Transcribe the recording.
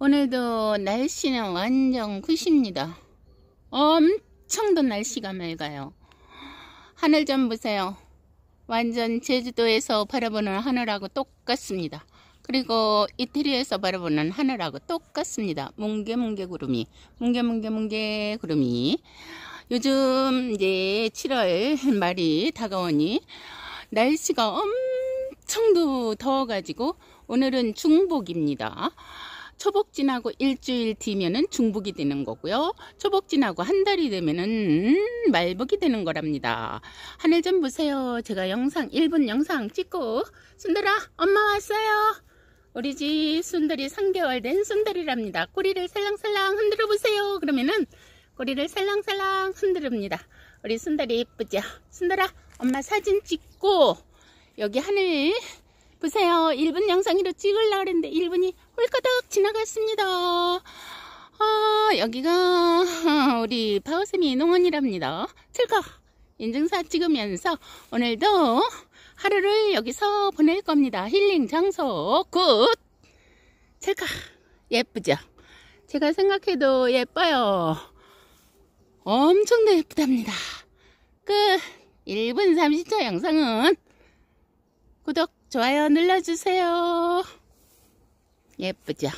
오늘도 날씨는 완전 굿입니다. 엄청 더 날씨가 맑아요. 하늘 좀 보세요. 완전 제주도에서 바라보는 하늘하고 똑같습니다. 그리고 이태리에서 바라보는 하늘하고 똑같습니다. 뭉게뭉게 구름이, 뭉게뭉게뭉게 구름이. 요즘 이제 7월 말이 다가오니 날씨가 엄청 더워가지고 오늘은 중복입니다. 초복 지나고 일주일 뒤면은 중복이 되는 거고요. 초복 지나고 한 달이 되면은 말복이 되는 거랍니다. 하늘 좀 보세요. 제가 영상 1분 영상 찍고 순들아 엄마 왔어요. 우리 집 순들이 3개월 된 순들이랍니다. 꼬리를 살랑살랑 흔들어 보세요. 그러면은 꼬리를 살랑살랑 흔들읍니다. 우리 순들이 예쁘죠? 순들아 엄마 사진 찍고 여기 하늘 보세요. 1분 영상으로 찍으려고 했는데 1분이 홀까닥 지나갔습니다. 아, 여기가 우리 파우세미 농원이랍니다. 출가 인증샷 찍으면서 오늘도 하루를 여기서 보낼 겁니다. 힐링 장소 good! 출가 예쁘죠? 제가 생각해도 예뻐요. 엄청 나 예쁘답니다. 끝! 1분 30초 영상은 구독, 좋아요 눌러주세요. 예쁘죠?